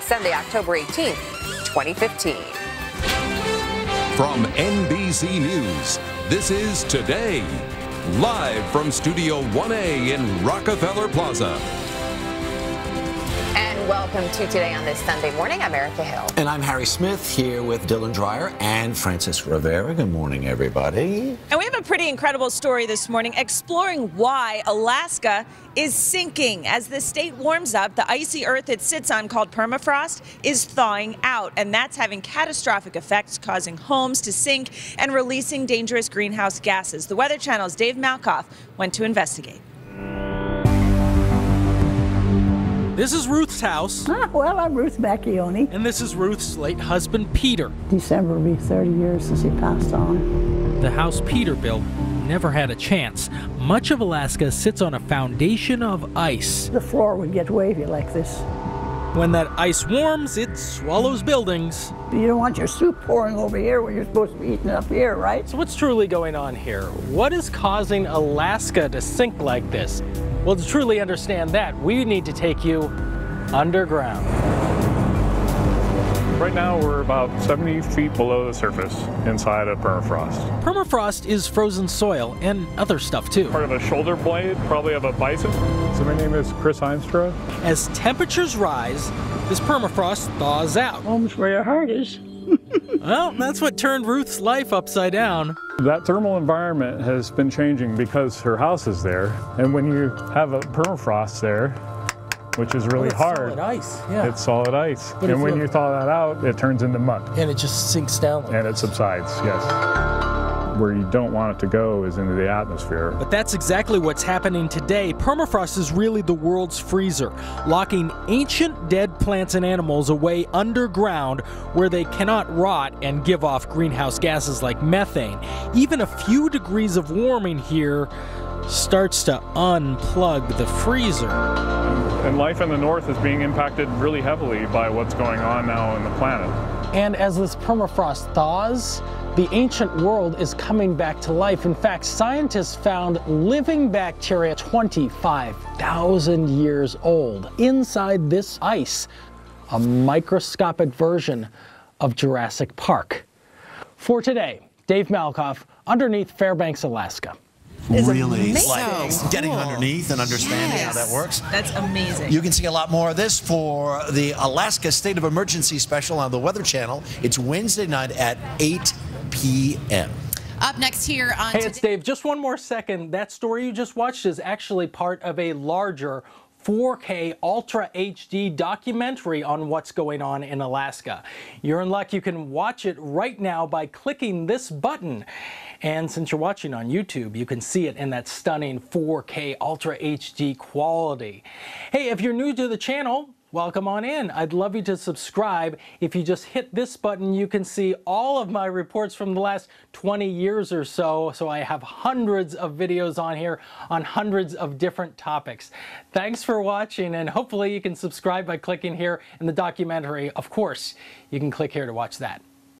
Sunday, October 18th, 2015. From NBC News, this is Today, live from Studio 1A in Rockefeller Plaza. And welcome to Today on this Sunday morning. I'm Erica Hill. And I'm Harry Smith here with Dylan Dreyer and Frances Rivera. Good morning, everybody. And we have a pretty incredible story this morning exploring why Alaska is sinking. As the state warms up, the icy earth it sits on, called permafrost, is thawing out. And that's having catastrophic effects, causing homes to sink and releasing dangerous greenhouse gases. The Weather Channel's Dave Malkoff went to investigate. This is Ruth's house. Ah, well, I'm Ruth Macchione. And this is Ruth's late husband, Peter. December will be 30 years since he passed on. The house Peter built never had a chance. Much of Alaska sits on a foundation of ice. The floor would get wavy like this. When that ice warms, it swallows buildings. You don't want your soup pouring over here when you're supposed to be eating up here, right? So, what's truly going on here? What is causing Alaska to sink like this? Well, to truly understand that, we need to take you underground. Right now, we're about 70 feet below the surface inside of permafrost. Permafrost is frozen soil and other stuff too. Part of a shoulder blade, probably of a bison. So my name is Chris Hiemstra. As temperatures rise, this permafrost thaws out. Home's where your heart is. well, that's what turned Ruth's life upside down. That thermal environment has been changing because her house is there. And when you have a permafrost there, which is really oh, hard. Solid ice, yeah. It's solid ice. But and when you thaw that out, it turns into mud. And it just sinks down. Like and it subsides, yes where you don't want it to go is into the atmosphere. But that's exactly what's happening today. Permafrost is really the world's freezer, locking ancient dead plants and animals away underground where they cannot rot and give off greenhouse gases like methane. Even a few degrees of warming here starts to unplug the freezer. And life in the north is being impacted really heavily by what's going on now in the planet. And as this permafrost thaws, the ancient world is coming back to life. In fact, scientists found living bacteria 25,000 years old inside this ice, a microscopic version of Jurassic Park. For today, Dave Malkoff, underneath Fairbanks, Alaska really like getting underneath and understanding yes. how that works. That's amazing. You can see a lot more of this for the Alaska State of Emergency special on the Weather Channel. It's Wednesday night at 8 p.m. Up next here on. Hey, it's Dave. Just one more second. That story you just watched is actually part of a larger 4K Ultra HD documentary on what's going on in Alaska. You're in luck. You can watch it right now by clicking this button. And since you're watching on YouTube, you can see it in that stunning 4K Ultra HD quality. Hey, if you're new to the channel, welcome on in. I'd love you to subscribe. If you just hit this button, you can see all of my reports from the last 20 years or so. So I have hundreds of videos on here on hundreds of different topics. Thanks for watching and hopefully you can subscribe by clicking here in the documentary. Of course, you can click here to watch that.